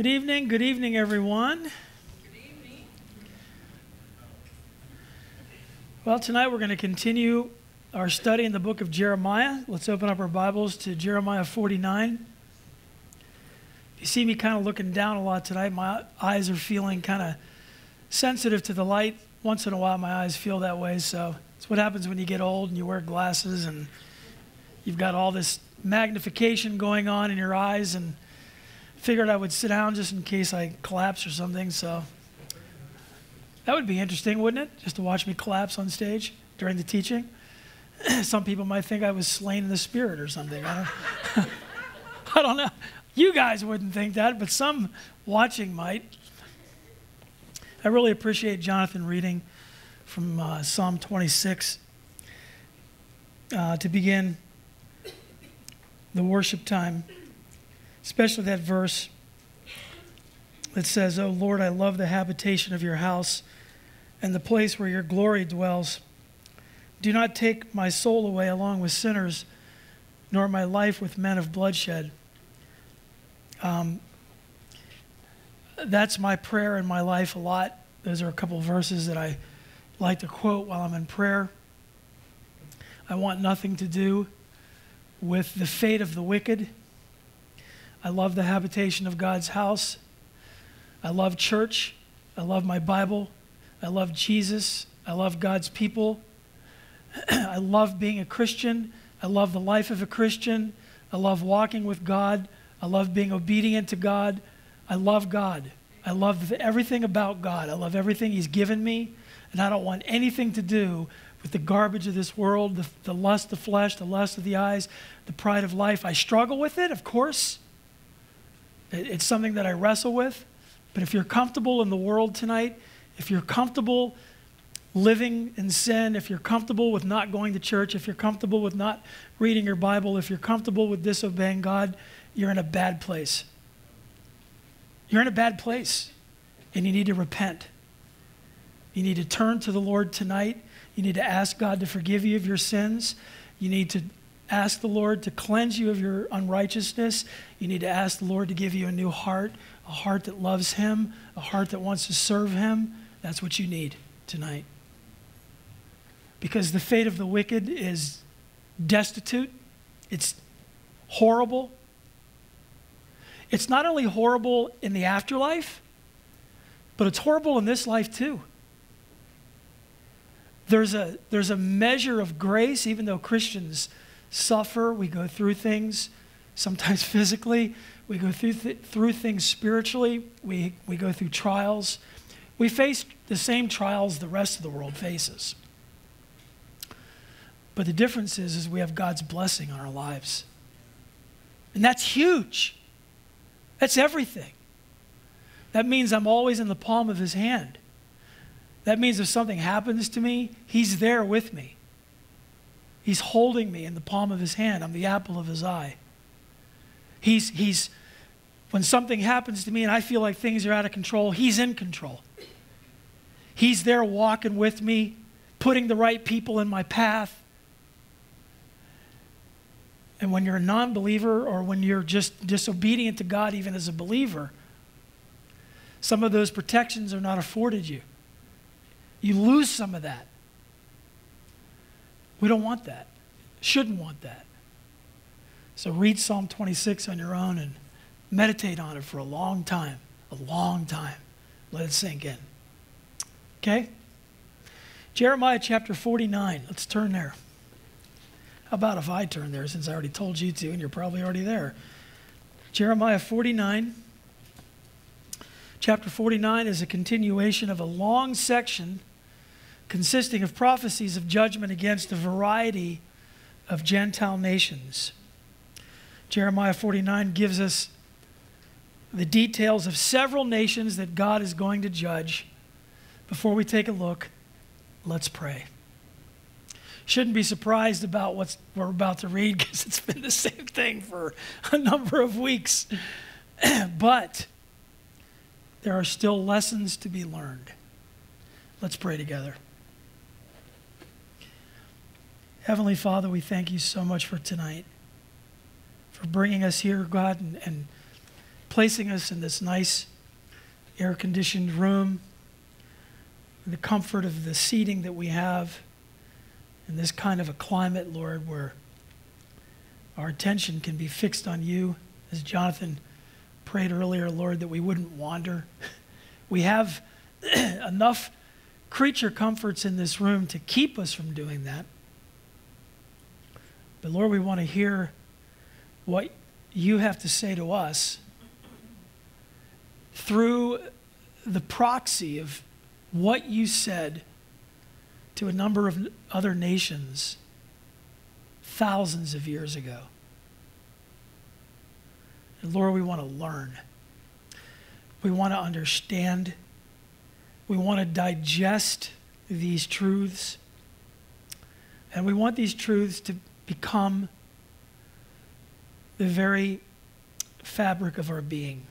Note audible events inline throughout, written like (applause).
Good evening. Good evening, everyone. Well, tonight we're going to continue our study in the book of Jeremiah. Let's open up our Bibles to Jeremiah 49. You see me kind of looking down a lot tonight. My eyes are feeling kind of sensitive to the light. Once in a while, my eyes feel that way. So it's what happens when you get old and you wear glasses and you've got all this magnification going on in your eyes. And figured I would sit down just in case I collapse or something. So that would be interesting, wouldn't it? Just to watch me collapse on stage during the teaching. (clears throat) Some people might think I was slain in the spirit or something. I don't, (laughs) I don't know. You guys wouldn't think that, but some watching might. I really appreciate Jonathan reading from uh, Psalm 26 uh, to begin the worship time, especially that verse that says, Oh Lord, I love the habitation of your house and the place where your glory dwells. Do not take my soul away along with sinners, nor my life with men of bloodshed. Um, that's my prayer in my life a lot. Those are a couple verses that I like to quote while I'm in prayer. I want nothing to do with the fate of the wicked. I love the habitation of God's house. I love church. I love my Bible. I love Jesus. I love God's people. I love being a Christian. I love the life of a Christian. I love walking with God. I love being obedient to God. I love God. I love everything about God. I love everything He's given me. And I don't want anything to do with the garbage of this world, the, the lust of flesh, the lust of the eyes, the pride of life. I struggle with it, of course. It, it's something that I wrestle with. But if you're comfortable in the world tonight, if you're comfortable living in sin, if you're comfortable with not going to church, if you're comfortable with not reading your Bible, if you're comfortable with disobeying God, you're in a bad place. You're in a bad place, and you need to repent. You need to turn to the Lord tonight. You need to ask God to forgive you of your sins. You need to ask the Lord to cleanse you of your unrighteousness. You need to ask the Lord to give you a new heart, a heart that loves Him, a heart that wants to serve Him. That's what you need tonight. Because the fate of the wicked is destitute, it's horrible, it's not only horrible in the afterlife, but it's horrible in this life too. There's a, there's a measure of grace, even though Christians suffer, we go through things, sometimes (laughs) physically, we go through, th- through things spiritually, we, we go through trials. We face the same trials the rest of the world faces. But the difference is, is we have God's blessing on our lives. And that's huge. That's everything. That means I'm always in the palm of his hand. That means if something happens to me, he's there with me. He's holding me in the palm of his hand. I'm the apple of his eye. He's, he's, when something happens to me and I feel like things are out of control, he's in control. He's there walking with me, putting the right people in my path. And when you're a non believer or when you're just disobedient to God, even as a believer, some of those protections are not afforded you. You lose some of that. We don't want that. Shouldn't want that. So read Psalm 26 on your own and meditate on it for a long time. A long time. Let it sink in. Okay? Jeremiah chapter 49. Let's turn there. How about if I turn there since I already told you to and you're probably already there? Jeremiah 49. Chapter 49 is a continuation of a long section consisting of prophecies of judgment against a variety of Gentile nations. Jeremiah 49 gives us the details of several nations that God is going to judge. Before we take a look, let's pray shouldn't be surprised about what we're about to read (laughs) because it's been the same thing for a number of weeks. (clears throat) but there are still lessons to be learned. Let's pray together. Heavenly Father, we thank you so much for tonight, for bringing us here, God, and, and placing us in this nice air conditioned room, the comfort of the seating that we have in this kind of a climate, Lord, where our attention can be fixed on you. As Jonathan prayed earlier, Lord, that we wouldn't wander. (laughs) We have (clears throat) enough creature comforts in this room to keep us from doing that. But Lord, we want to hear what you have to say to us through the proxy of what you said to a number of other nations thousands of years ago. And Lord, we want to learn. We want to understand. We want to digest these truths. And we want these truths to become the very fabric of our being.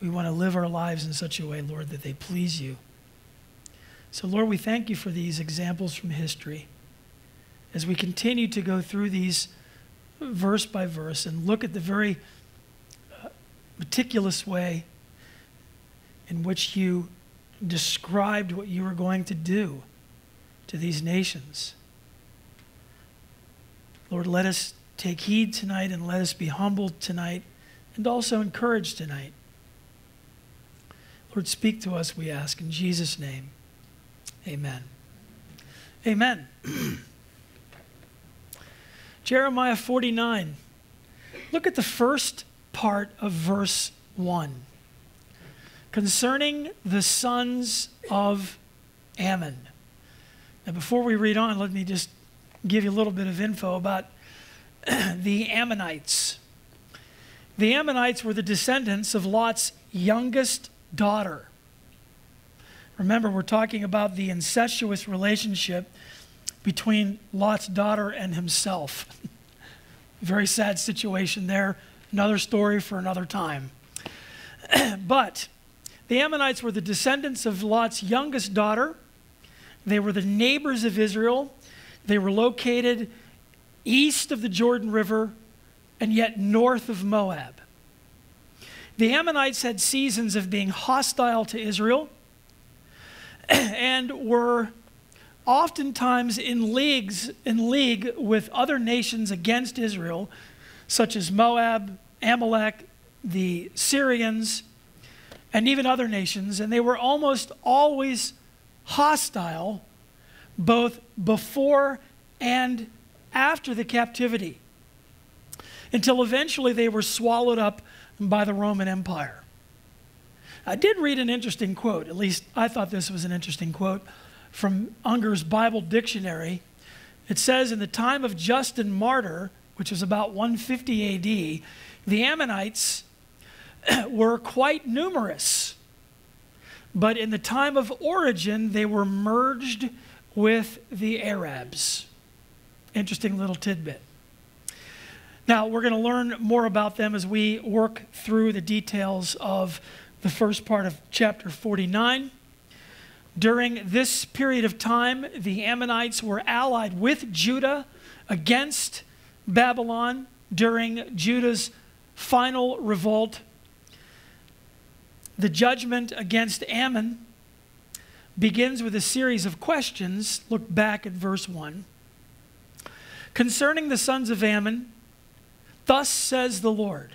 We want to live our lives in such a way, Lord, that they please you. So, Lord, we thank you for these examples from history. As we continue to go through these verse by verse and look at the very uh, meticulous way in which you described what you were going to do to these nations. Lord, let us take heed tonight and let us be humbled tonight and also encouraged tonight. Lord, speak to us, we ask, in Jesus' name. Amen. Amen. (clears throat) Jeremiah 49. Look at the first part of verse 1. Concerning the sons of Ammon. Now, before we read on, let me just give you a little bit of info about (clears throat) the Ammonites. The Ammonites were the descendants of Lot's youngest daughter. Remember, we're talking about the incestuous relationship between Lot's daughter and himself. (laughs) Very sad situation there. Another story for another time. (clears throat) but the Ammonites were the descendants of Lot's youngest daughter. They were the neighbors of Israel. They were located east of the Jordan River and yet north of Moab. The Ammonites had seasons of being hostile to Israel (clears throat) and were oftentimes in leagues in league with other nations against Israel, such as Moab, Amalek, the Syrians, and even other nations, and they were almost always hostile both before and after the captivity until eventually they were swallowed up by the Roman Empire. I did read an interesting quote, at least I thought this was an interesting quote from Unger's Bible Dictionary. It says, In the time of Justin Martyr, which was about 150 AD, the Ammonites (clears throat) were quite numerous. But in the time of Origen, they were merged with the Arabs. Interesting little tidbit. Now, we're going to learn more about them as we work through the details of the first part of chapter 49. During this period of time, the Ammonites were allied with Judah against Babylon during Judah's final revolt. The judgment against Ammon begins with a series of questions. Look back at verse 1. Concerning the sons of Ammon, thus says the Lord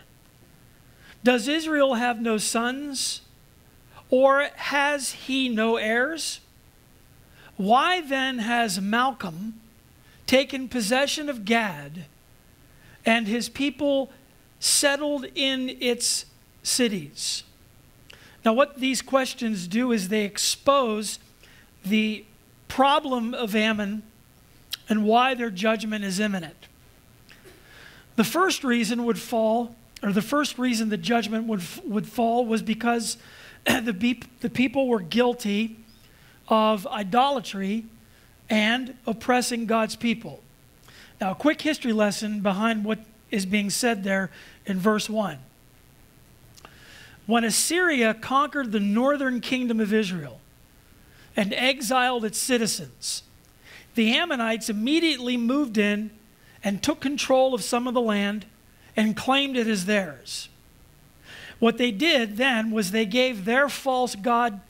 Does Israel have no sons? Or has he no heirs? Why then has Malcam taken possession of Gad and his people settled in its cities? Now, what these questions do is they expose the problem of Ammon and why their judgment is imminent. The first reason would fall, or the first reason the judgment would, would fall was because (clears throat) the, the people were guilty of idolatry and oppressing God's people. Now, a quick history lesson behind what is being said there in verse 1. When Assyria conquered the northern kingdom of Israel and exiled its citizens, the Ammonites immediately moved in and took control of some of the land and claimed it as theirs. What they did then was they gave their false god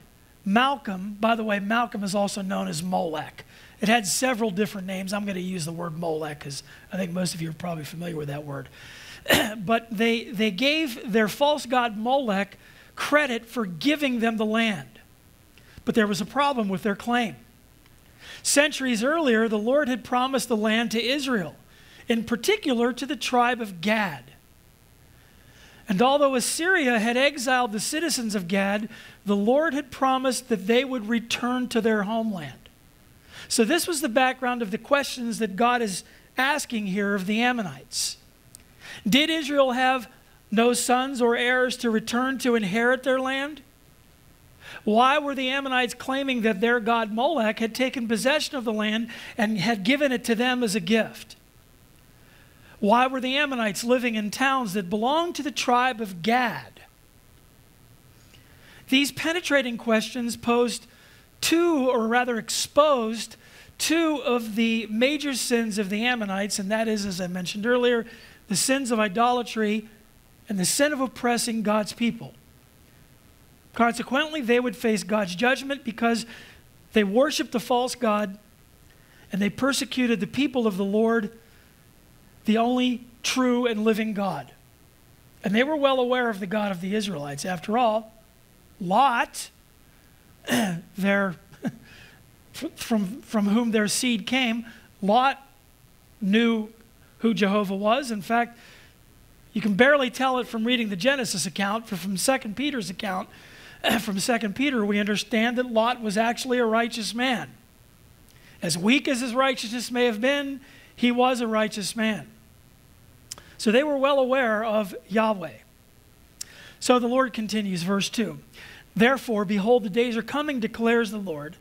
Malcam, by the way, Malcam is also known as Molech. It had several different names. I'm going to use the word Molech because I think most of you are probably familiar with that word. (clears throat) but they, they gave their false god Molech credit for giving them the land. But there was a problem with their claim. Centuries earlier, the Lord had promised the land to Israel, in particular to the tribe of Gad. And although Assyria had exiled the citizens of Gad, the Lord had promised that they would return to their homeland. So, this was the background of the questions that God is asking here of the Ammonites. Did Israel have no sons or heirs to return to inherit their land? Why were the Ammonites claiming that their god Molech had taken possession of the land and had given it to them as a gift? Why were the Ammonites living in towns that belonged to the tribe of Gad? These penetrating questions posed two, or rather exposed, two of the major sins of the Ammonites, and that is, as I mentioned earlier, the sins of idolatry and the sin of oppressing God's people. Consequently, they would face God's judgment because they worshiped the false God and they persecuted the people of the Lord the only true and living God. And they were well aware of the God of the Israelites. After all, Lot, (clears throat) their, (laughs) from, from whom their seed came, Lot knew who Jehovah was. In fact, you can barely tell it from reading the Genesis account, but from 2 Peter's account, (clears throat) from 2 Peter, we understand that Lot was actually a righteous man. As weak as his righteousness may have been, he was a righteous man. So they were well aware of Yahweh. So the Lord continues, verse 2 Therefore, behold, the days are coming, declares the Lord,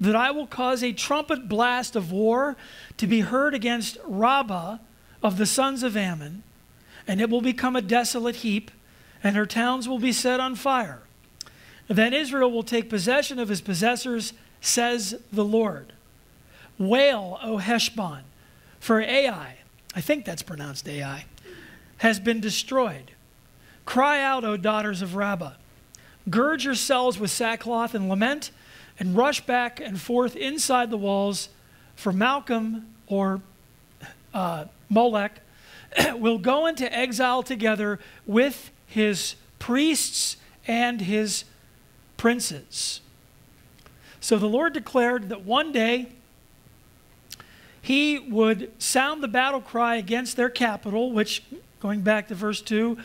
that I will cause a trumpet blast of war to be heard against Rabbah of the sons of Ammon, and it will become a desolate heap, and her towns will be set on fire. Then Israel will take possession of his possessors, says the Lord. Wail, O Heshbon, for Ai, I think that's pronounced Ai, has been destroyed. Cry out, O daughters of Rabbah. Gird yourselves with sackcloth and lament, and rush back and forth inside the walls, for Malcam or uh, Molech (clears throat) will go into exile together with his priests and his princes. So the Lord declared that one day he would sound the battle cry against their capital, which, going back to verse 2,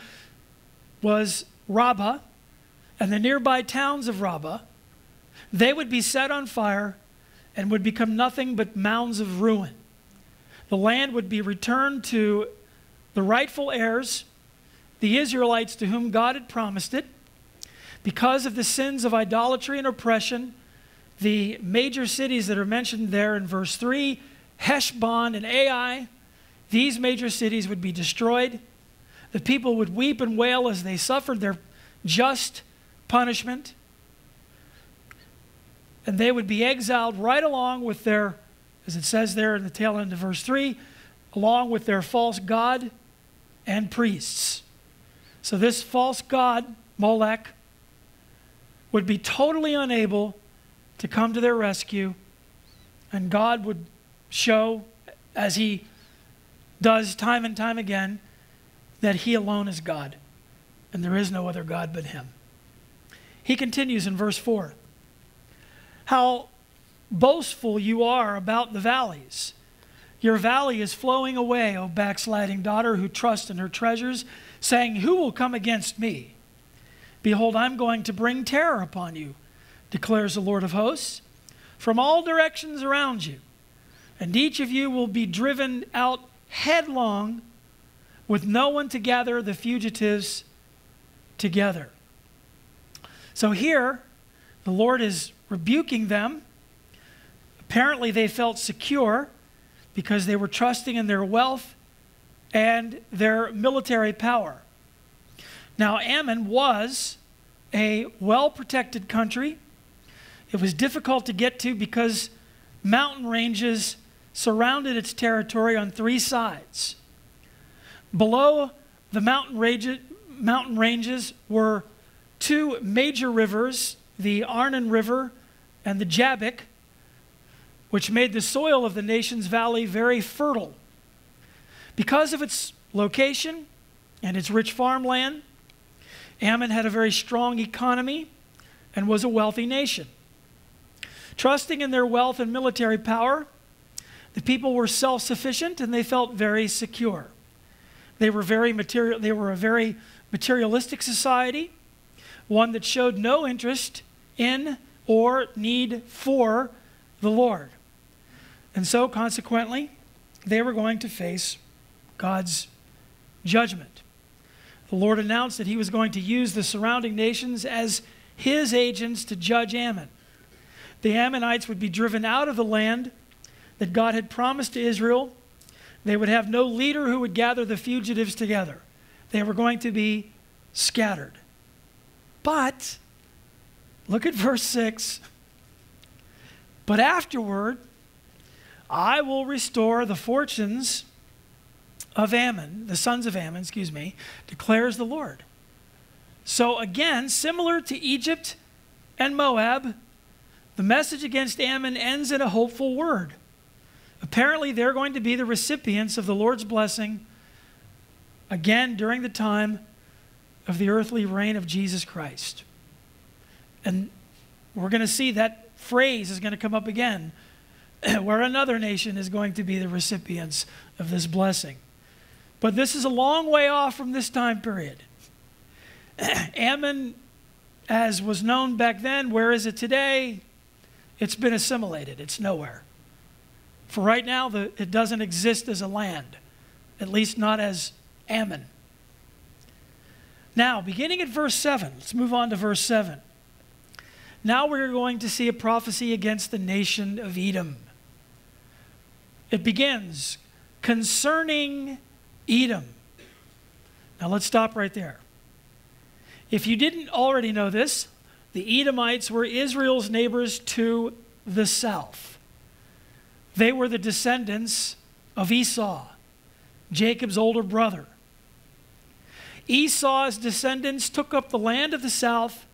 was Rabbah, and the nearby towns of Rabbah. They would be set on fire and would become nothing but mounds of ruin. The land would be returned to the rightful heirs, the Israelites to whom God had promised it. Because of the sins of idolatry and oppression, the major cities that are mentioned there in verse 3 Heshbon and Ai, these major cities would be destroyed. The people would weep and wail as they suffered their just punishment. And they would be exiled right along with their, as it says there in the tail end of verse 3, along with their false God and priests. So this false God, Molech, would be totally unable to come to their rescue, and God would show, as he does time and time again, that he alone is God and there is no other God but him. He continues in verse 4 How boastful you are about the valleys. Your valley is flowing away, O backsliding daughter who trusts in her treasures, saying, Who will come against me? Behold, I'm going to bring terror upon you, declares the Lord of hosts, from all directions around you and each of you will be driven out headlong with no one to gather the fugitives together. So here, the Lord is rebuking them. Apparently, they felt secure because they were trusting in their wealth and their military power. Now, Ammon was a well protected country. It was difficult to get to because mountain ranges surrounded its territory on three sides. Below the mountain, range, mountain ranges were two major rivers, the Arnon River and the Jabbok, which made the soil of the nation's valley very fertile. Because of its location and its rich farmland, Ammon had a very strong economy and was a wealthy nation. Trusting in their wealth and military power, the people were self sufficient and they felt very secure. They were, very material, they were a very materialistic society, one that showed no interest in or need for the Lord. And so, consequently, they were going to face God's judgment. The Lord announced that he was going to use the surrounding nations as his agents to judge Ammon. The Ammonites would be driven out of the land that God had promised to Israel. They would have no leader who would gather the fugitives together. They were going to be scattered. But, look at verse 6. But afterward, I will restore the fortunes of Ammon, the sons of Ammon, excuse me, declares the Lord. So again, similar to Egypt and Moab, the message against Ammon ends in a hopeful word. Apparently, they're going to be the recipients of the Lord's blessing again during the time of the earthly reign of Jesus Christ. And we're going to see that phrase is going to come up again, (clears throat) where another nation is going to be the recipients of this blessing. But this is a long way off from this time period. (clears throat) Ammon, as was known back then, where is it today? It's been assimilated, it's nowhere. For right now, the, it doesn't exist as a land, at least not as Ammon. Now, beginning at verse 7, let's move on to verse 7. Now we're going to see a prophecy against the nation of Edom. It begins concerning Edom. Now let's stop right there. If you didn't already know this, the Edomites were Israel's neighbors to the south. They were the descendants of Esau, Jacob's older brother. Esau's descendants took up the land of the south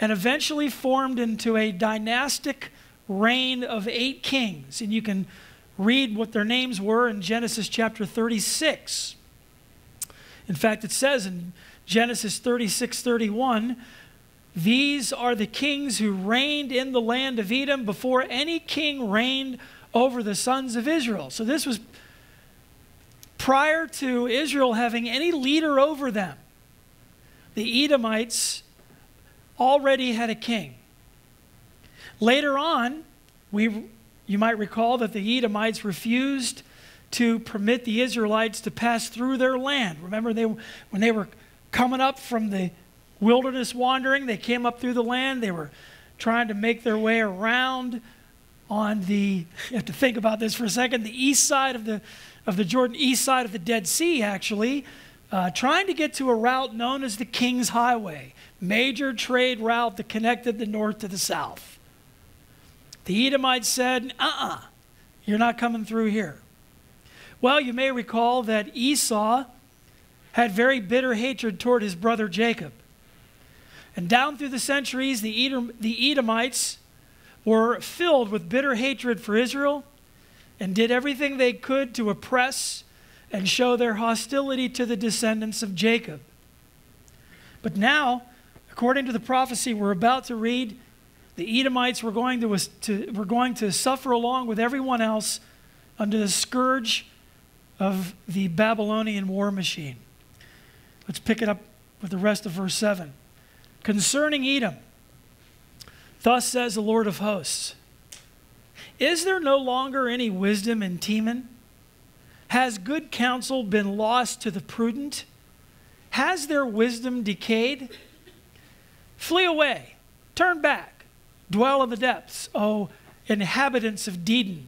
and eventually formed into a dynastic reign of eight kings. And you can read what their names were in Genesis chapter 36. In fact, it says in Genesis 36 31, these are the kings who reigned in the land of Edom before any king reigned over the sons of Israel. So this was prior to Israel having any leader over them. The Edomites already had a king. Later on, we, you might recall that the Edomites refused to permit the Israelites to pass through their land. Remember, they, when they were coming up from the wilderness wandering, they came up through the land. They were trying to make their way around on the, you have to think about this for a second, the east side of the, of the Jordan, east side of the Dead Sea, actually, uh, trying to get to a route known as the King's Highway, major trade route that connected the north to the south. The Edomites said, uh uh-uh, uh, you are not coming through here. Well, you may recall that Esau had very bitter hatred toward his brother Jacob. And down through the centuries, the, Edom, the Edomites were filled with bitter hatred for Israel and did everything they could to oppress and show their hostility to the descendants of Jacob. But now, according to the prophecy we're about to read, the Edomites were going to, to, were going to suffer along with everyone else under the scourge of the Babylonian war machine. Let's pick it up with the rest of verse 7. Concerning Edom, thus says the Lord of hosts Is there no longer any wisdom in Teman? Has good counsel been lost to the prudent? Has their wisdom decayed? Flee away, turn back, dwell in the depths, O inhabitants of Dedan.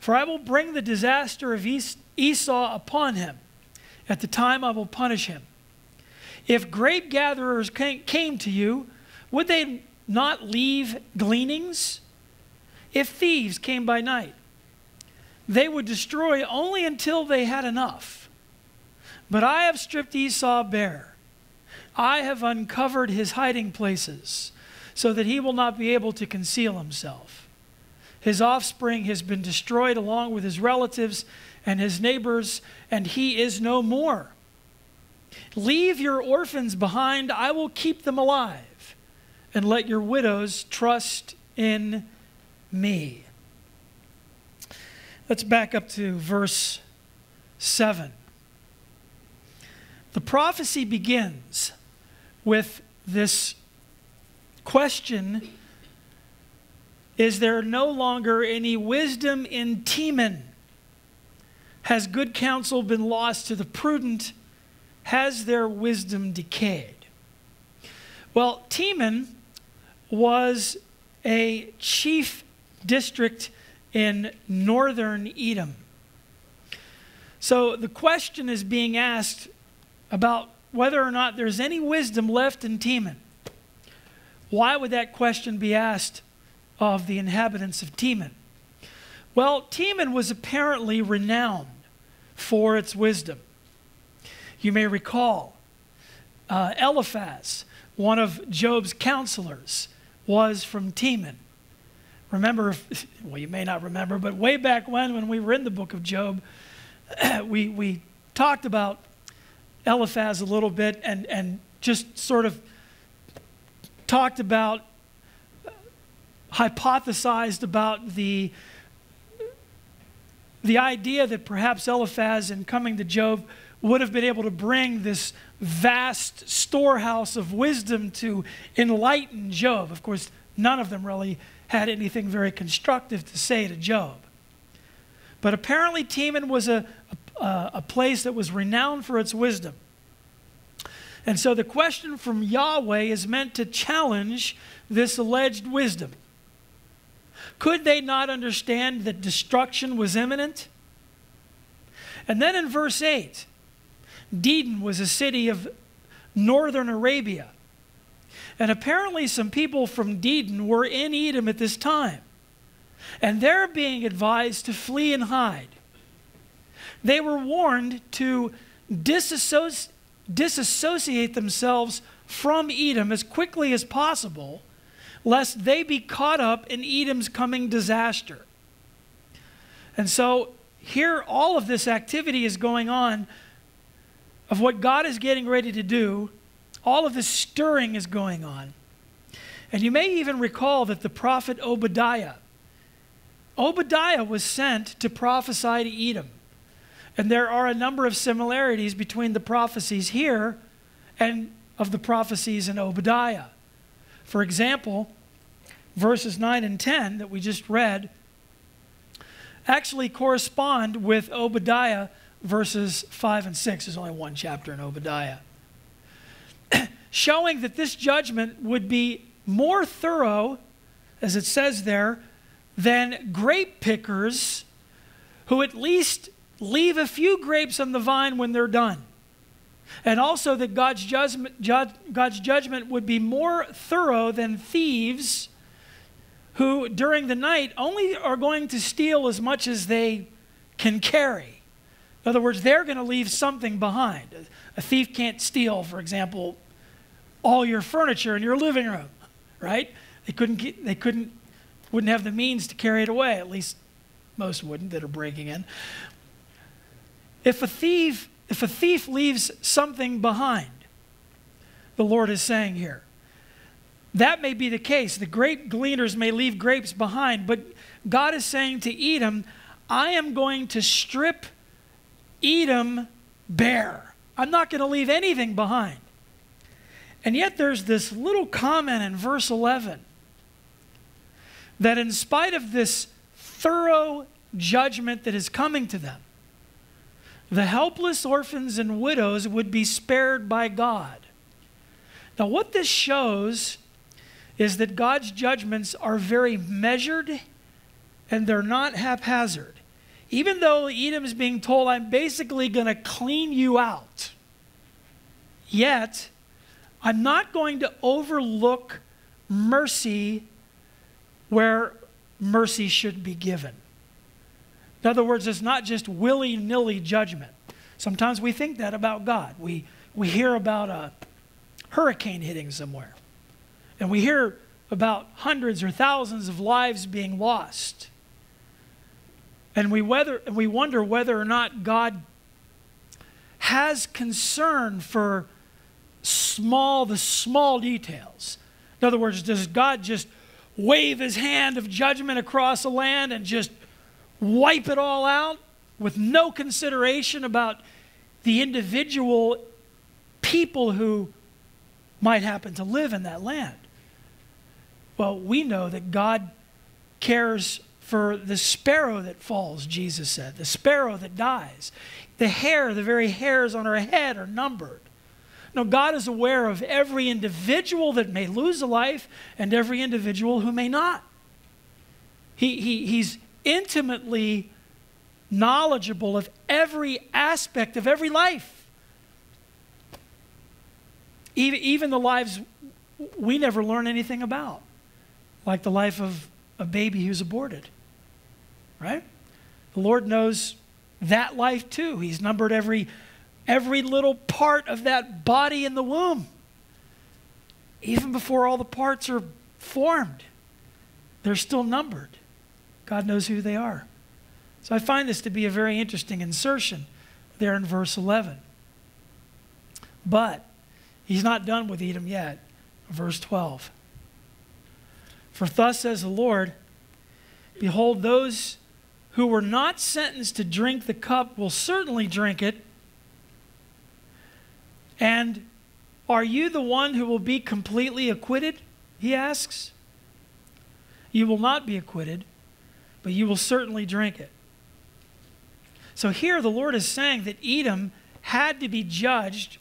For I will bring the disaster of Esau upon him. At the time I will punish him. If grape gatherers came to you, would they not leave gleanings? If thieves came by night, they would destroy only until they had enough. But I have stripped Esau bare. I have uncovered his hiding places, so that he will not be able to conceal himself. His offspring has been destroyed along with his relatives and his neighbors, and he is no more. Leave your orphans behind, I will keep them alive, and let your widows trust in me. Let's back up to verse 7. The prophecy begins with this question Is there no longer any wisdom in Teman? Has good counsel been lost to the prudent? Has their wisdom decayed? Well, Teman was a chief district in northern Edom. So the question is being asked about whether or not there's any wisdom left in Teman. Why would that question be asked of the inhabitants of Teman? Well, Teman was apparently renowned for its wisdom. You may recall uh, Eliphaz, one of Job's counselors, was from Teman. Remember, (laughs) well, you may not remember, but way back when, when we were in the book of Job, (clears throat) we, we talked about Eliphaz a little bit and, and just sort of talked about, hypothesized about the the idea that perhaps Eliphaz, in coming to Job, would have been able to bring this vast storehouse of wisdom to enlighten Job. Of course, none of them really had anything very constructive to say to Job. But apparently, Teman was a, a, a place that was renowned for its wisdom. And so the question from Yahweh is meant to challenge this alleged wisdom. Could they not understand that destruction was imminent? And then in verse 8, Dedan was a city of northern Arabia. And apparently, some people from Dedan were in Edom at this time. And they're being advised to flee and hide. They were warned to disassoci- disassociate themselves from Edom as quickly as possible lest they be caught up in Edom's coming disaster. And so here, all of this activity is going on of what God is getting ready to do. All of this stirring is going on. And you may even recall that the prophet Obadiah, Obadiah was sent to prophesy to Edom. And there are a number of similarities between the prophecies here and of the prophecies in Obadiah. For example, verses 9 and 10 that we just read actually correspond with Obadiah verses 5 and 6. There's only one chapter in Obadiah. (clears throat) Showing that this judgment would be more thorough, as it says there, than grape pickers who at least leave a few grapes on the vine when they're done. And also that God's judgment, God's judgment would be more thorough than thieves who, during the night, only are going to steal as much as they can carry. In other words, they're going to leave something behind. A thief can't steal, for example, all your furniture in your living room, right? They couldn't, they couldn't, wouldn't have the means to carry it away. At least most wouldn't that are breaking in. If a thief if a thief leaves something behind, the Lord is saying here, that may be the case. The grape gleaners may leave grapes behind, but God is saying to Edom, I am going to strip Edom bare. I'm not going to leave anything behind. And yet there's this little comment in verse 11 that in spite of this thorough judgment that is coming to them, the helpless orphans and widows would be spared by God. Now, what this shows is that God's judgments are very measured and they're not haphazard. Even though Edom is being told, I'm basically going to clean you out, yet I'm not going to overlook mercy where mercy should be given. In other words, it's not just willy nilly judgment. Sometimes we think that about God. We, we hear about a hurricane hitting somewhere, and we hear about hundreds or thousands of lives being lost. And we, whether, we wonder whether or not God has concern for small, the small details. In other words, does God just wave his hand of judgment across the land and just wipe it all out with no consideration about the individual people who might happen to live in that land? Well, we know that God cares for the sparrow that falls, Jesus said, the sparrow that dies. The hair, the very hairs on our head are numbered. No, God is aware of every individual that may lose a life and every individual who may not. He, he, he's intimately knowledgeable of every aspect of every life. Even, even the lives we never learn anything about, like the life of a baby who's aborted. Right? The Lord knows that life too. He's numbered every every little part of that body in the womb, even before all the parts are formed. They're still numbered. God knows who they are. So I find this to be a very interesting insertion there in verse 11. But he's not done with Edom yet. Verse 12. For thus says the Lord, Behold, those who were not sentenced to drink the cup will certainly drink it, and are you the one who will be completely acquitted? He asks. You will not be acquitted, but you will certainly drink it. So here the Lord is saying that Edom had to be judged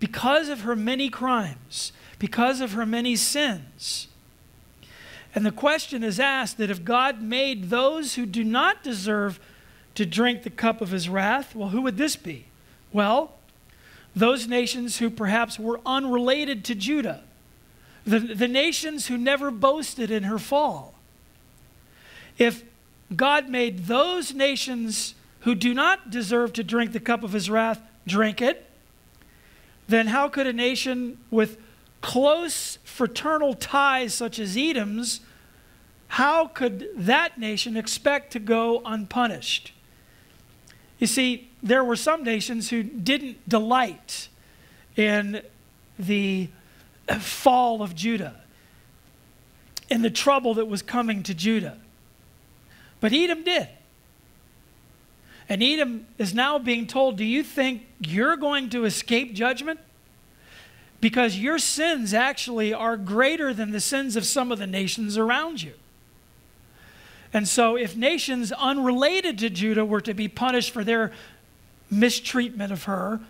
because of her many crimes, because of her many sins. And the question is asked that if God made those who do not deserve to drink the cup of his wrath, well, who would this be? Well, those nations who perhaps were unrelated to Judah, the, the nations who never boasted in her fall. If God made those nations who do not deserve to drink the cup of his wrath drink it, then how could a nation with close fraternal ties such as Edom's, how could that nation expect to go unpunished? You see, there were some nations who didn't delight in the fall of Judah, in the trouble that was coming to Judah. But Edom did. And Edom is now being told, Do you think you're going to escape judgment? Because your sins actually are greater than the sins of some of the nations around you. And so, if nations unrelated to Judah were to be punished for their mistreatment of her.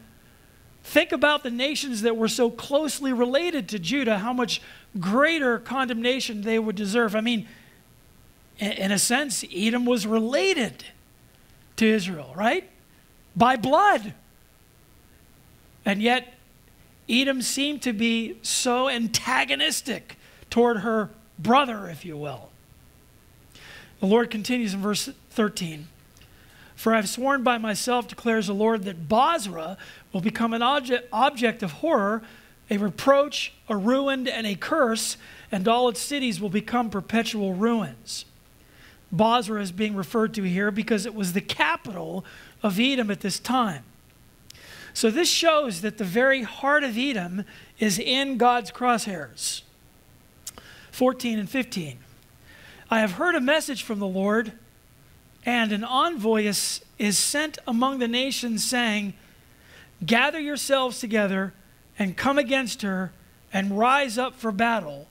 Think about the nations that were so closely related to Judah, how much greater condemnation they would deserve. I mean, in a sense, Edom was related to Israel, right? By blood. And yet, Edom seemed to be so antagonistic toward her brother, if you will. The Lord continues in verse 13. For I've sworn by myself, declares the Lord, that Bozrah will become an object, object of horror, a reproach, a ruin, and a curse, and all its cities will become perpetual ruins. Bozrah is being referred to here because it was the capital of Edom at this time. So this shows that the very heart of Edom is in God's crosshairs. 14 and 15. I have heard a message from the Lord and an envoy is, is sent among the nations, saying, Gather yourselves together and come against her and rise up for battle.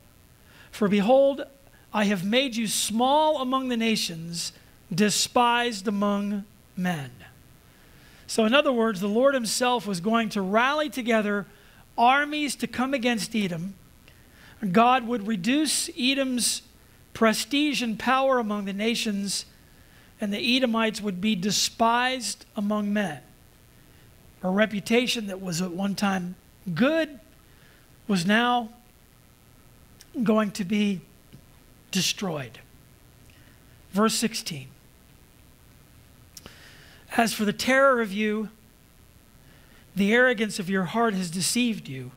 For behold, I have made you small among the nations, despised among men. So, in other words, the Lord Himself was going to rally together armies to come against Edom. God would reduce Edom's prestige and power among the nations and the Edomites would be despised among men. A reputation that was at one time good was now going to be destroyed. Verse 16 As for the terror of you, the arrogance of your heart has deceived you,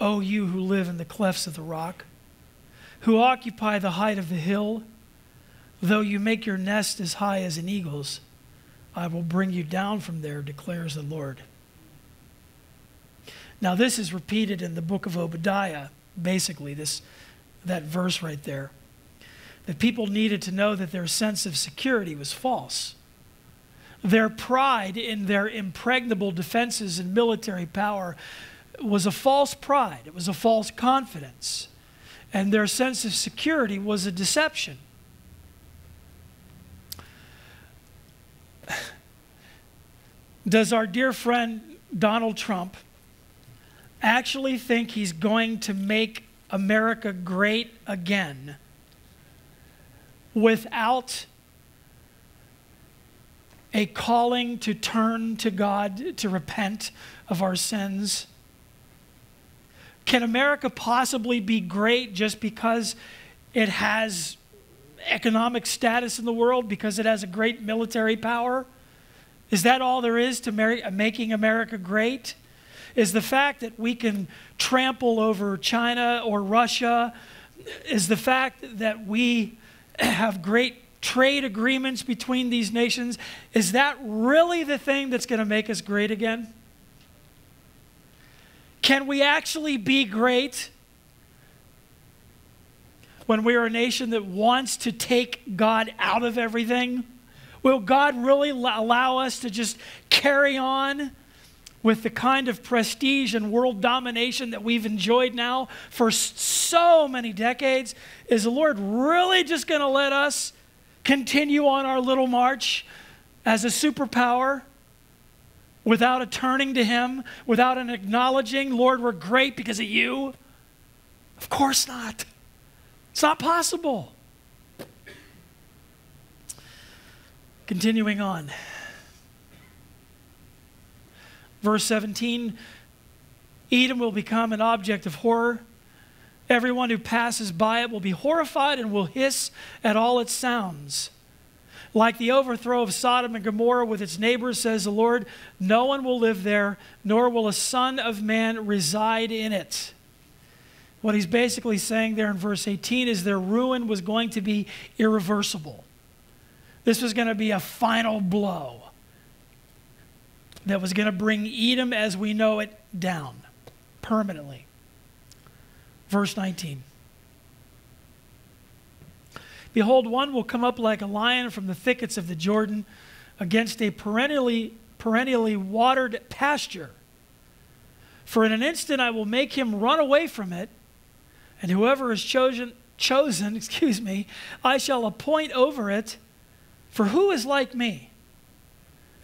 O you who live in the clefts of the rock, who occupy the height of the hill. Though you make your nest as high as an eagle's, I will bring you down from there, declares the Lord. Now, this is repeated in the book of Obadiah, basically, this, that verse right there. That people needed to know that their sense of security was false. Their pride in their impregnable defenses and military power was a false pride, it was a false confidence. And their sense of security was a deception. (sighs) Does our dear friend Donald Trump actually think he's going to make America great again without a calling to turn to God, to repent of our sins? Can America possibly be great just because it has economic status in the world, because it has a great military power? Is that all there is to making America great? Is the fact that we can trample over China or Russia? Is the fact that we have great trade agreements between these nations? Is that really the thing that's going to make us great again? Can we actually be great when we are a nation that wants to take God out of everything? Will God really allow us to just carry on with the kind of prestige and world domination that we've enjoyed now for so many decades? Is the Lord really just going to let us continue on our little march as a superpower without a turning to Him, without an acknowledging, Lord, we're great because of you? Of course not. It's not possible. Continuing on. Verse 17 Edom will become an object of horror. Everyone who passes by it will be horrified and will hiss at all its sounds. Like the overthrow of Sodom and Gomorrah with its neighbors, says the Lord, no one will live there, nor will a son of man reside in it. What he's basically saying there in verse 18 is their ruin was going to be irreversible. This was going to be a final blow that was going to bring Edom as we know it down permanently. Verse 19. Behold, one will come up like a lion from the thickets of the Jordan against a perennially, perennially watered pasture. For in an instant I will make him run away from it, and whoever is chosen, chosen, (laughs) excuse me, I shall appoint over it for who is like me?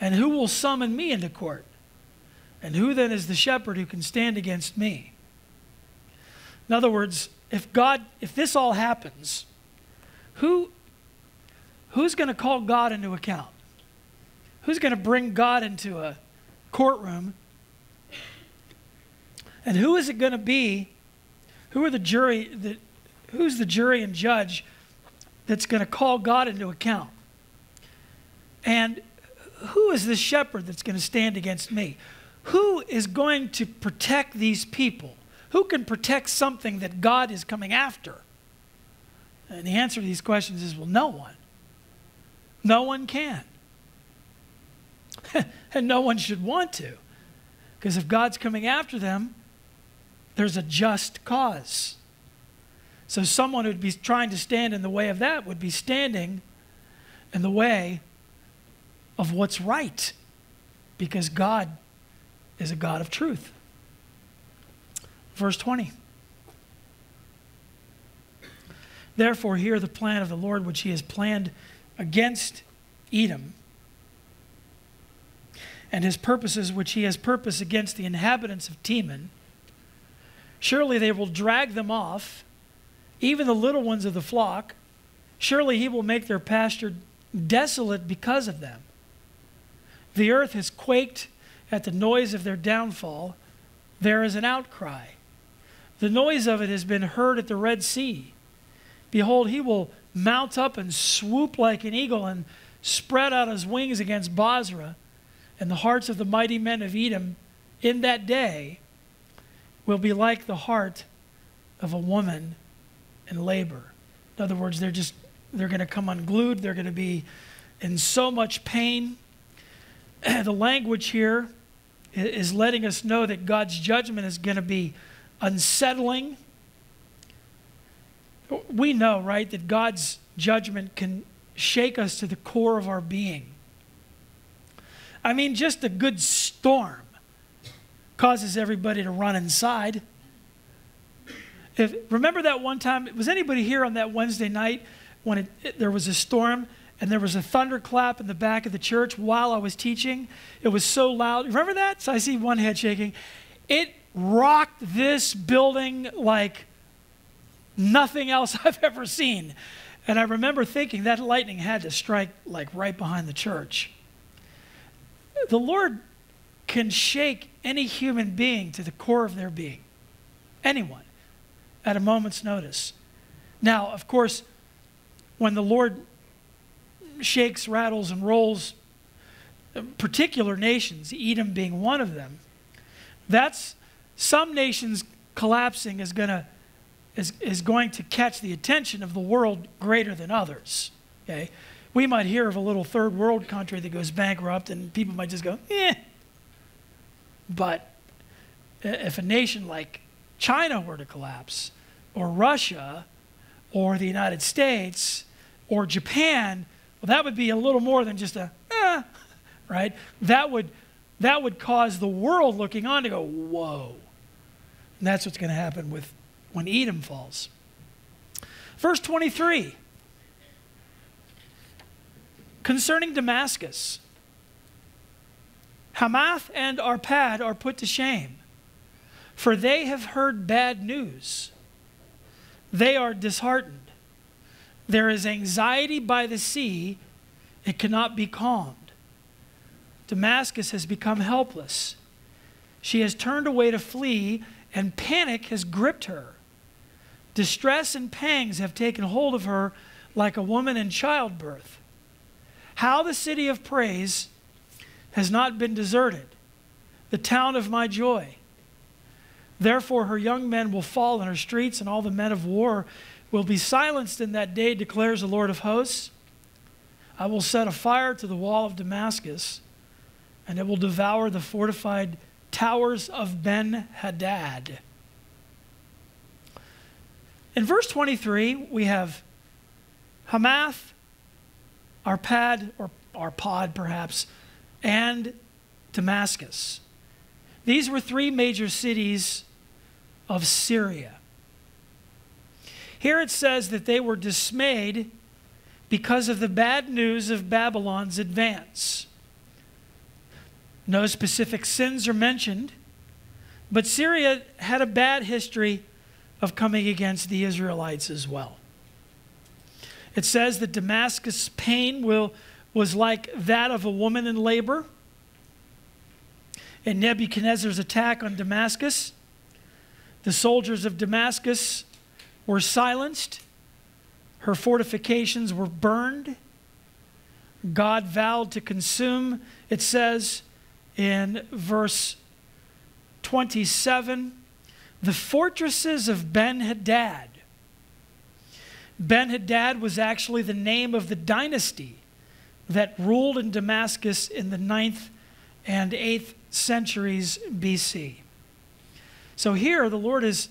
And who will summon me into court? And who then is the shepherd who can stand against me? In other words, if God, if this all happens, who, who's going to call God into account? Who's going to bring God into a courtroom? And who is it going to be? Who are the jury? The, who's the jury and judge that's going to call God into account? And who is this shepherd that's going to stand against me? Who is going to protect these people? Who can protect something that God is coming after? And the answer to these questions is well, no one. No one can. (laughs) and no one should want to. Because if God's coming after them, there's a just cause. So someone who'd be trying to stand in the way of that would be standing in the way of what's right because God is a God of truth. Verse 20. Therefore, hear the plan of the Lord which he has planned against Edom, and his purposes which he has purposed against the inhabitants of Teman. Surely they will drag them off, even the little ones of the flock. Surely he will make their pasture desolate because of them. The earth has quaked at the noise of their downfall. There is an outcry. The noise of it has been heard at the Red Sea. Behold, he will mount up and swoop like an eagle and spread out his wings against Bozrah. And the hearts of the mighty men of Edom in that day will be like the heart of a woman in labor. In other words, they're just they're going to come unglued, they're going to be in so much pain. (clears throat) the language here is letting us know that God's judgment is going to be unsettling. We know, right, that God's judgment can shake us to the core of our being. I mean, just a good storm causes everybody to run inside. If, remember that one time, was anybody here on that Wednesday night when it, it, there was a storm and there was a thunderclap in the back of the church while I was teaching? It was so loud. Remember that? So I see one head shaking. It rocked this building like nothing else (laughs) I've ever seen. And I remember thinking that lightning had to strike like right behind the church. The Lord can shake any human being to the core of their being. Anyone at a moment's notice. Now, of course, when the Lord shakes, rattles, and rolls particular nations, Edom being one of them, that's some nations collapsing is going to is, is going to catch the attention of the world greater than others. Okay? We might hear of a little third world country that goes bankrupt and people might just go, eh. But if a nation like China were to collapse, or Russia, or the United States, or Japan, well, that would be a little more than just a, eh, right? That would, that would cause the world looking on to go, whoa. And that's what's going to happen with when Edom falls. Verse 23 concerning Damascus Hamath and Arpad are put to shame, for they have heard bad news. They are disheartened. There is anxiety by the sea, it cannot be calmed. Damascus has become helpless. She has turned away to flee, and panic has gripped her. Distress and pangs have taken hold of her like a woman in childbirth. How the city of praise has not been deserted, the town of my joy. Therefore, her young men will fall in her streets, and all the men of war will be silenced in that day, declares the Lord of hosts. I will set a fire to the wall of Damascus, and it will devour the fortified towers of Ben Hadad. In verse 23, we have Hamath, Arpad, or Arpad perhaps, and Damascus. These were three major cities of Syria. Here it says that they were dismayed because of the bad news of Babylon's advance. No specific sins are mentioned, but Syria had a bad history of coming against the Israelites as well. It says that Damascus' pain will, was like that of a woman in labor. In Nebuchadnezzar's attack on Damascus, the soldiers of Damascus were silenced, her fortifications were burned. God vowed to consume, it says in verse 27, the fortresses of Ben Hadad. Ben Hadad was actually the name of the dynasty that ruled in Damascus in the 9th and 8th centuries BC. So here the Lord is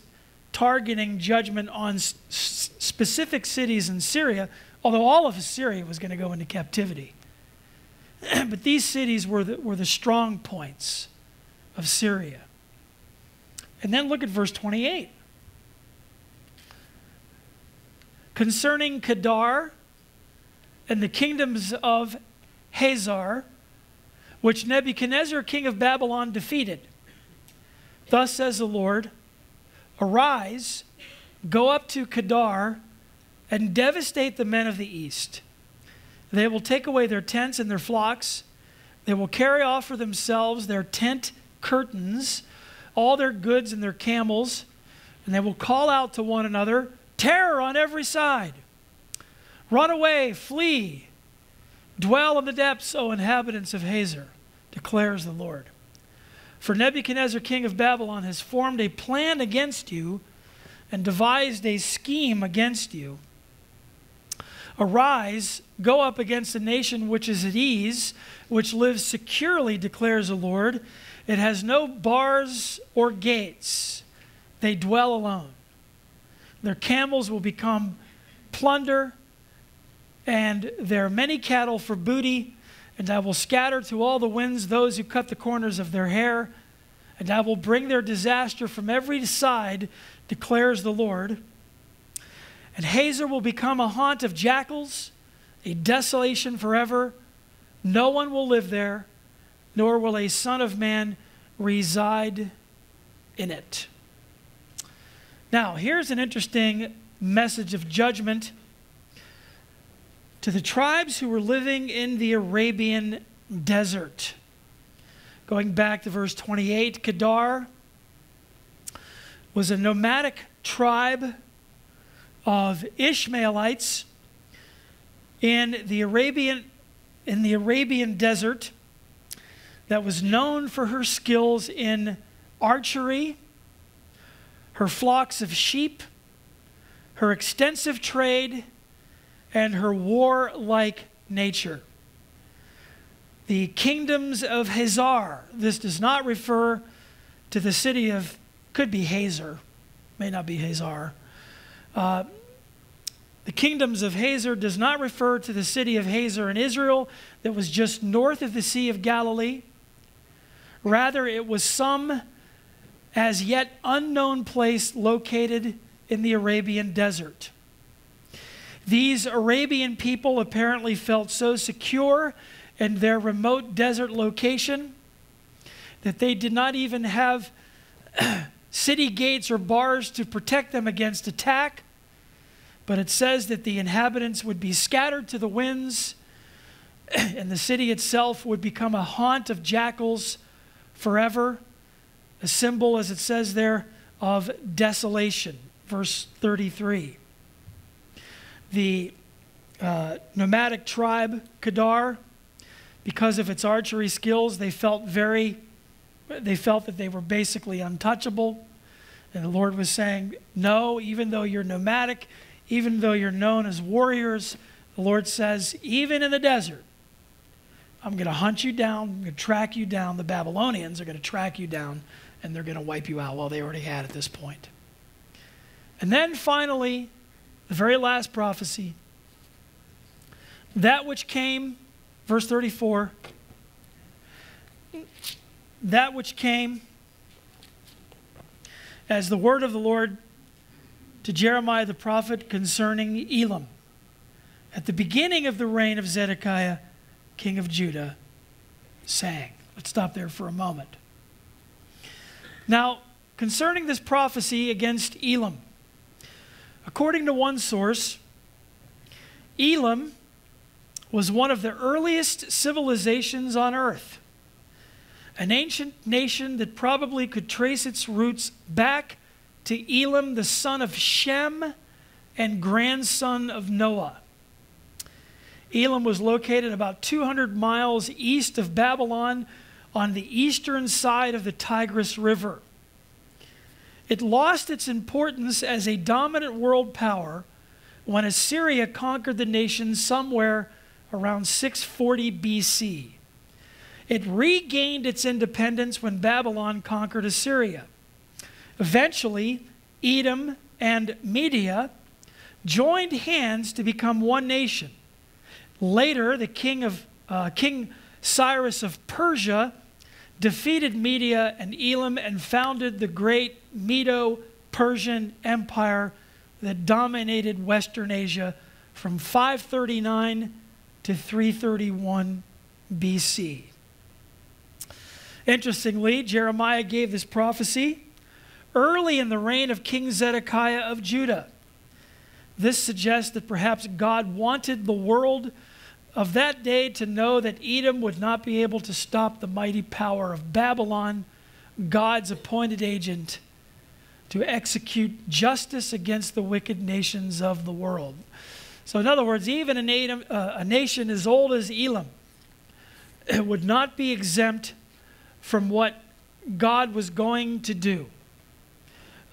targeting judgment on specific cities in Syria, although all of Syria was going to go into captivity. (clears throat) but these cities were the, were the strong points of Syria. And then look at verse 28. Concerning Kedar and the kingdoms of Hazar, which Nebuchadnezzar, king of Babylon, defeated. Thus says the Lord Arise, go up to Kedar, and devastate the men of the east. They will take away their tents and their flocks. They will carry off for themselves their tent curtains all their goods and their camels, and they will call out to one another, terror on every side. Run away, flee, dwell in the depths, O inhabitants of Hazor, declares the Lord. For Nebuchadnezzar, king of Babylon, has formed a plan against you and devised a scheme against you. Arise, go up against a nation which is at ease, which lives securely, declares the Lord. It has no bars or gates, they dwell alone. Their camels will become plunder, and their many cattle for booty. And I will scatter to all the winds those who cut the corners of their hair, and I will bring their disaster from every side, declares the Lord. And Hazor will become a haunt of jackals, a desolation forever. No one will live there, nor will a son of man reside in it. Now, here's an interesting message of judgment to the tribes who were living in the Arabian desert. Going back to verse 28, Kedar was a nomadic tribe of Ishmaelites in the Arabian in the Arabian desert that was known for her skills in archery, her flocks of sheep, her extensive trade, and her warlike nature. The kingdoms of Hazar, this does not refer to the city of, could be Hazor, may not be Hazar, uh, the kingdoms of Hazor does not refer to the city of Hazor in Israel that was just north of the Sea of Galilee. Rather, it was some as yet unknown place located in the Arabian desert. These Arabian people apparently felt so secure in their remote desert location that they did not even have (clears throat) city gates or bars to protect them against attack. But it says that the inhabitants would be scattered to the winds, (clears throat) and the city itself would become a haunt of jackals forever. A symbol, as it says there, of desolation. Verse 33. The uh, nomadic tribe, Kedar, because of its archery skills, they felt very they felt that they were basically untouchable. And the Lord was saying, No, even though you're nomadic, even though you're known as warriors, the Lord says, even in the desert, I'm going to hunt you down, I'm going to track you down. The Babylonians are going to track you down, and they're going to wipe you out. Well, they already had at this point. And then finally, the very last prophecy that which came, verse 34 that which came as the word of the Lord to Jeremiah the prophet concerning Elam at the beginning of the reign of Zedekiah, king of Judah, saying. Let's stop there for a moment. Now, concerning this prophecy against Elam, according to one source, Elam was one of the earliest civilizations on earth an ancient nation that probably could trace its roots back to Elam, the son of Shem and grandson of Noah. Elam was located about 200 miles east of Babylon on the eastern side of the Tigris River. It lost its importance as a dominant world power when Assyria conquered the nation somewhere around 640 BC. It regained its independence when Babylon conquered Assyria. Eventually, Edom and Media joined hands to become one nation. Later, the king of uh, King Cyrus of Persia defeated Media and Elam and founded the great Medo-Persian Empire that dominated Western Asia from 539 to 331 BC. Interestingly, Jeremiah gave this prophecy early in the reign of King Zedekiah of Judah. This suggests that perhaps God wanted the world of that day to know that Edom would not be able to stop the mighty power of Babylon, God's appointed agent to execute justice against the wicked nations of the world. So, in other words, even a, native, uh, a nation as old as Elam (clears throat) would not be exempt from what God was going to do.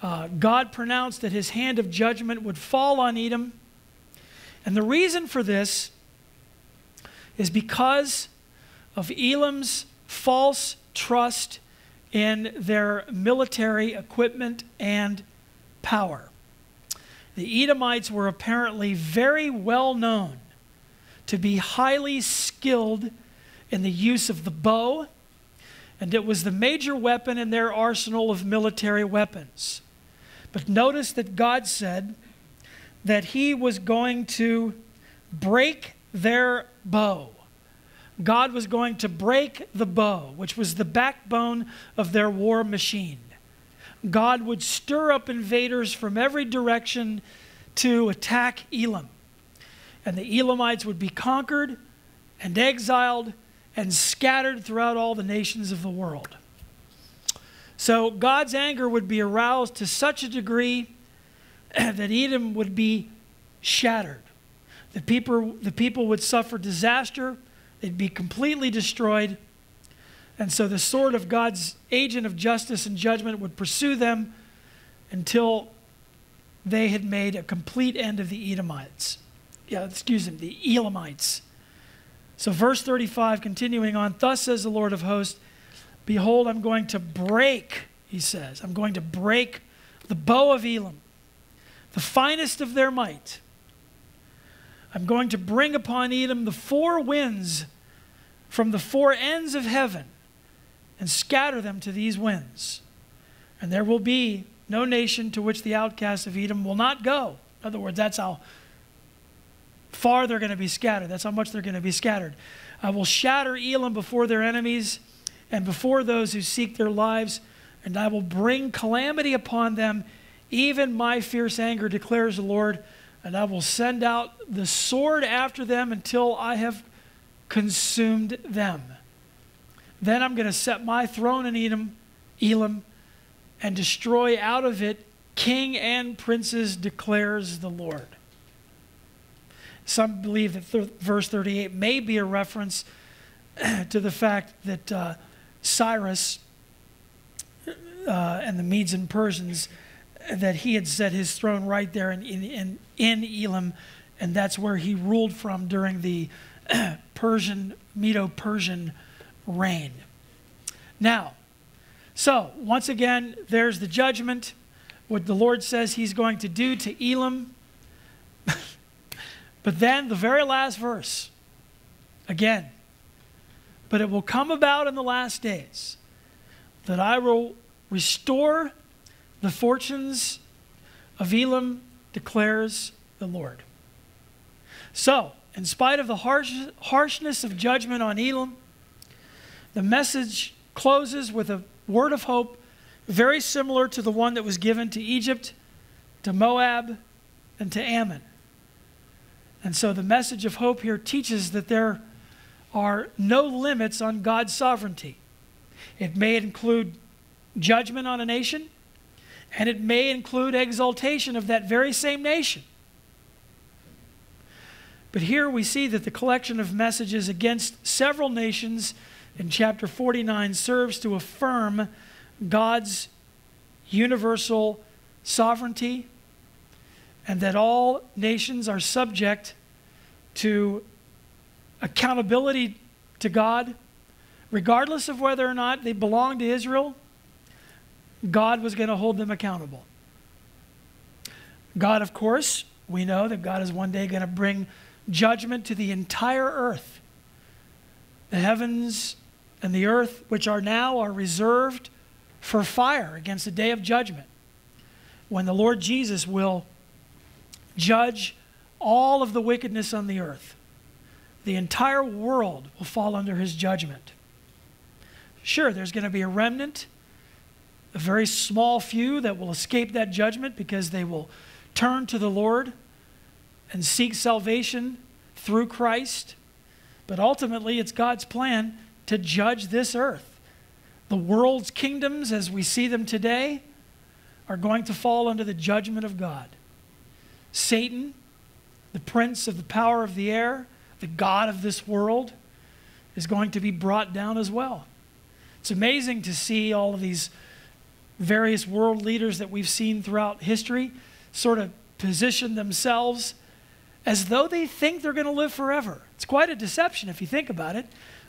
Uh, God pronounced that his hand of judgment would fall on Edom. And the reason for this is because of Elam's false trust in their military equipment and power. The Edomites were apparently very well known to be highly skilled in the use of the bow, and it was the major weapon in their arsenal of military weapons. But notice that God said that He was going to break their bow. God was going to break the bow, which was the backbone of their war machine. God would stir up invaders from every direction to attack Elam. And the Elamites would be conquered and exiled and scattered throughout all the nations of the world. So God's anger would be aroused to such a degree (clears throat) that Edom would be shattered. The people, the people would suffer disaster They'd be completely destroyed. And so the sword of God's agent of justice and judgment would pursue them until they had made a complete end of the Edomites. Yeah, excuse me, the Elamites. So, verse 35, continuing on, thus says the Lord of hosts, Behold, I'm going to break, he says, I'm going to break the bow of Elam, the finest of their might I'm going to bring upon Edom the four winds from the four ends of heaven and scatter them to these winds. And there will be no nation to which the outcasts of Edom will not go. In other words, that's how far they're going to be scattered. That's how much they're going to be scattered. I will shatter Elam before their enemies and before those who seek their lives, and I will bring calamity upon them, even my fierce anger, declares the Lord and I will send out the sword after them until I have consumed them. Then I'm going to set my throne in Edom, Elam, and destroy out of it king and princes, declares the Lord. Some believe that th- verse 38 may be a reference (clears throat) to the fact that uh, Cyrus uh, and the Medes and Persians that he had set his throne right there in, in, in Elam, and that's where he ruled from during the (clears throat) Persian, Medo Persian reign. Now, so once again, there's the judgment, what the Lord says he's going to do to Elam. (laughs) but then the very last verse, again, but it will come about in the last days that I will restore the fortunes of Elam declares the Lord. So, in spite of the harsh, harshness of judgment on Elam, the message closes with a word of hope very similar to the one that was given to Egypt, to Moab, and to Ammon. And so the message of hope here teaches that there are no limits on God's sovereignty. It may include judgment on a nation, and it may include exaltation of that very same nation. But here we see that the collection of messages against several nations in chapter 49 serves to affirm God's universal sovereignty and that all nations are subject to accountability to God, regardless of whether or not they belong to Israel God was going to hold them accountable. God, of course, we know that God is one day going to bring judgment to the entire earth. The heavens and the earth, which are now, are reserved for fire against the day of judgment when the Lord Jesus will judge all of the wickedness on the earth. The entire world will fall under his judgment. Sure, there's going to be a remnant a very small few that will escape that judgment because they will turn to the Lord and seek salvation through Christ. But ultimately, it's God's plan to judge this earth. The world's kingdoms, as we see them today, are going to fall under the judgment of God. Satan, the prince of the power of the air, the God of this world, is going to be brought down as well. It's amazing to see all of these various world leaders that we've seen throughout history sort of position themselves as though they think they're going to live forever. It's quite a deception if you think about it.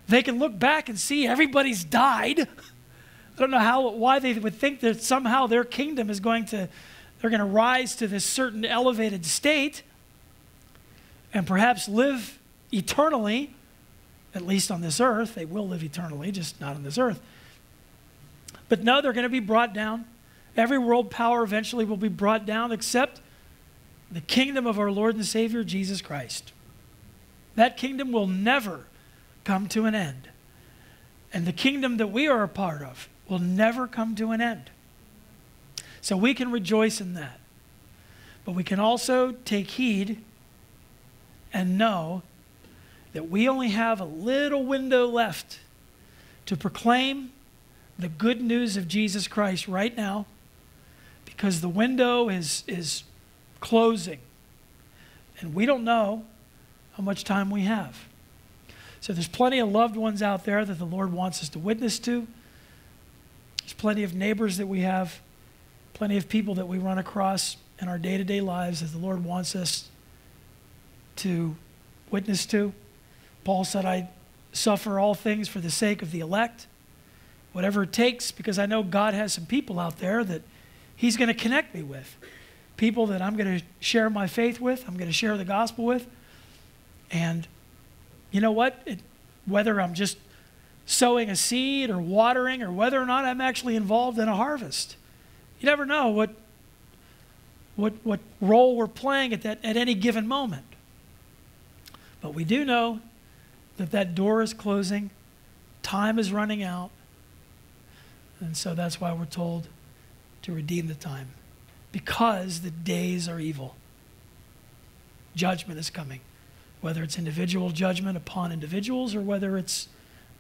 They can look back and see everybody's died. I don't know how why they would think that somehow their kingdom is going to they're going to rise to this certain elevated state and perhaps live eternally at least on this earth. They will live eternally, just not on this earth. But no, they're going to be brought down. Every world power eventually will be brought down except the kingdom of our Lord and Savior Jesus Christ. That kingdom will never come to an end. And the kingdom that we are a part of will never come to an end. So we can rejoice in that. But we can also take heed and know that we only have a little window left to proclaim the good news of Jesus Christ right now because the window is, is closing. And we don't know how much time we have. So there's plenty of loved ones out there that the Lord wants us to witness to. There's plenty of neighbors that we have, plenty of people that we run across in our day to day lives that the Lord wants us to witness to. Paul said, I suffer all things for the sake of the elect, whatever it takes, because I know God has some people out there that He's going to connect me with. People that I'm going to share my faith with, I'm going to share the gospel with. And you know what? It, whether I'm just sowing a seed or watering or whether or not I'm actually involved in a harvest, you never know what, what, what role we're playing at, that, at any given moment. But we do know that that door is closing, time is running out, and so that's why we're told to redeem the time because the days are evil. Judgment is coming, whether it's individual judgment upon individuals or whether it's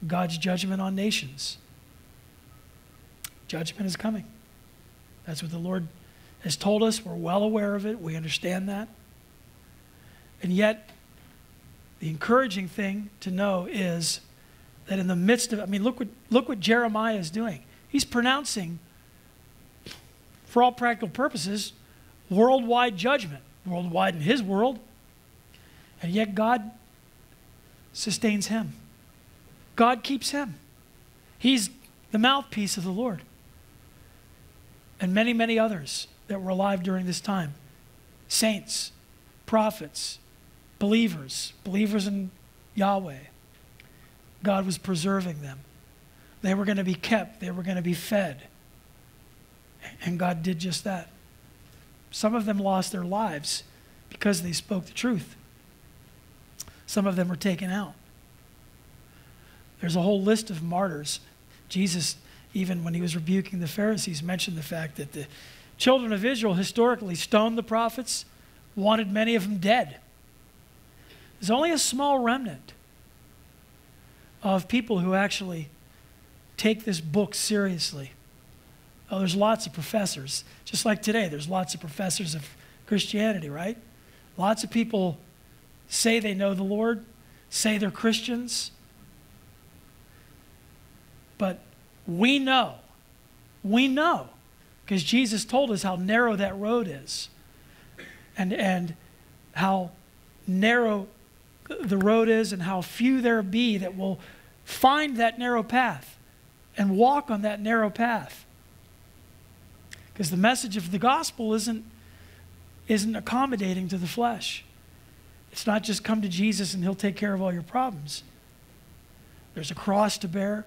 God's judgment on nations. Judgment is coming. That's what the Lord has told us. We're well aware of it. We understand that. And yet, the encouraging thing to know is that in the midst of, I mean, look what, look what Jeremiah is doing. He's pronouncing, for all practical purposes, worldwide judgment, worldwide in his world. And yet God sustains him. God keeps him. He's the mouthpiece of the Lord. And many, many others that were alive during this time saints, prophets, believers, believers in Yahweh. God was preserving them. They were going to be kept, they were going to be fed. And God did just that. Some of them lost their lives because they spoke the truth. Some of them were taken out. There's a whole list of martyrs. Jesus, even when he was rebuking the Pharisees, mentioned the fact that the children of Israel historically stoned the prophets, wanted many of them dead. There's only a small remnant of people who actually take this book seriously. Oh, there's lots of professors. Just like today, there's lots of professors of Christianity, right? Lots of people say they know the Lord, say they're Christians. But we know, we know, because Jesus told us how narrow that road is and, and how narrow the road is and how few there be that will find that narrow path and walk on that narrow path. Because the message of the gospel isn't, isn't accommodating to the flesh. It's not just come to Jesus and he'll take care of all your problems. There's a cross to bear,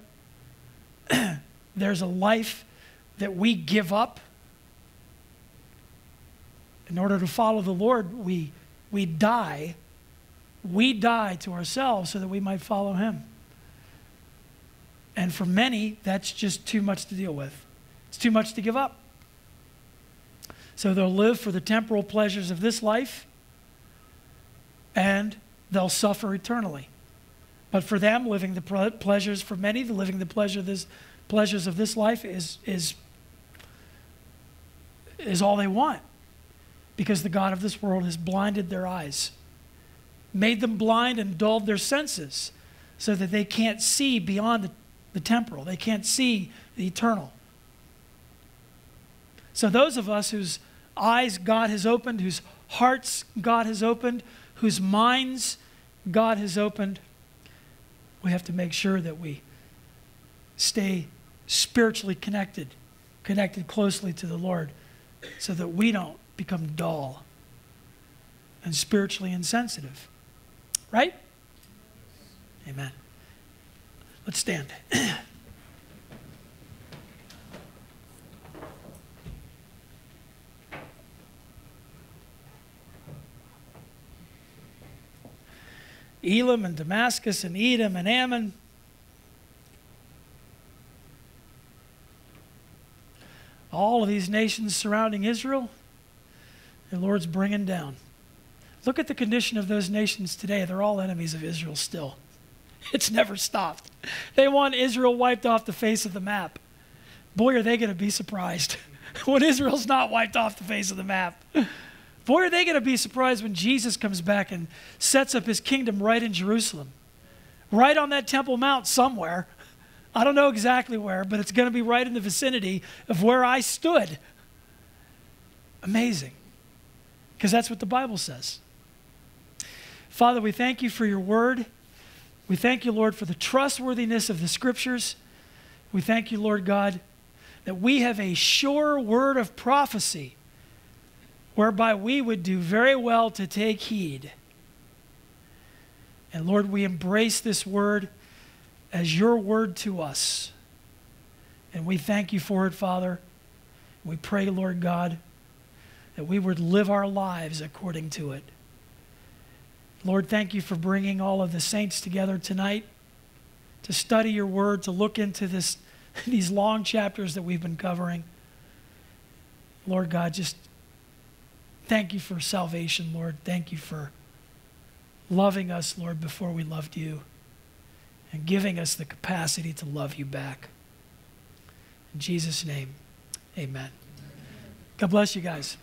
(clears throat) there's a life that we give up. In order to follow the Lord, we, we die we die to ourselves so that we might follow him. And for many, that's just too much to deal with. It's too much to give up. So they'll live for the temporal pleasures of this life and they'll suffer eternally. But for them, living the pleasures, for many, the living the pleasure this, pleasures of this life is, is is all they want because the God of this world has blinded their eyes, made them blind and dulled their senses so that they can't see beyond the, the temporal, they can't see the eternal. So, those of us whose eyes God has opened, whose hearts God has opened, whose minds God has opened, we have to make sure that we stay spiritually connected, connected closely to the Lord, so that we don't become dull and spiritually insensitive. Right? Amen. Let's stand. Elam and Damascus and Edom and Ammon. All of these nations surrounding Israel, the Lord's bringing down. Look at the condition of those nations today. They're all enemies of Israel still. (laughs) It's never stopped. They want Israel wiped off the face of the map. Boy, are they going to be surprised (laughs) when Israel's not wiped off the face of the map. Boy, are they going to be surprised when Jesus comes back and sets up his kingdom right in Jerusalem, right on that Temple Mount somewhere. I don't know exactly where, but it's going to be right in the vicinity of where I stood. Amazing. Because that's what the Bible says. Father, we thank you for your word. We thank you, Lord, for the trustworthiness of the scriptures. We thank you, Lord God, that we have a sure word of prophecy whereby we would do very well to take heed. And Lord, we embrace this word as your word to us. And we thank you for it, Father. We pray, Lord God, that we would live our lives according to it. Lord, thank you for bringing all of the saints together tonight to study your word, to look into this, (laughs) these long chapters that we've been covering. Lord God, just thank you for salvation, Lord. Thank you for loving us, Lord, before we loved you and giving us the capacity to love you back. In Jesus' name, amen. God bless you guys.